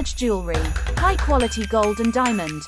large jewelry, high quality gold and diamond,